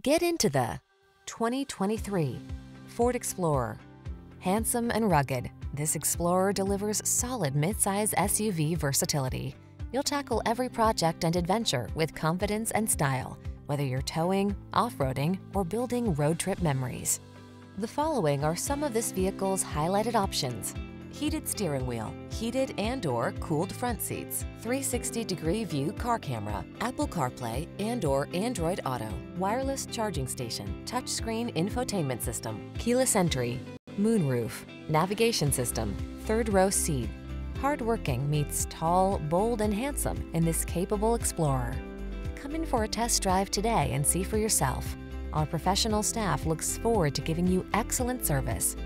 Get into the 2023 Ford Explorer. Handsome and rugged, this Explorer delivers solid midsize SUV versatility. You'll tackle every project and adventure with confidence and style, whether you're towing, off-roading, or building road trip memories. The following are some of this vehicle's highlighted options. Heated steering wheel, heated and or cooled front seats, 360 degree view car camera, Apple CarPlay and or Android Auto, wireless charging station, touchscreen infotainment system, keyless entry, moonroof, navigation system, third row seat. Hardworking meets tall, bold, and handsome in this capable Explorer. Come in for a test drive today and see for yourself. Our professional staff looks forward to giving you excellent service.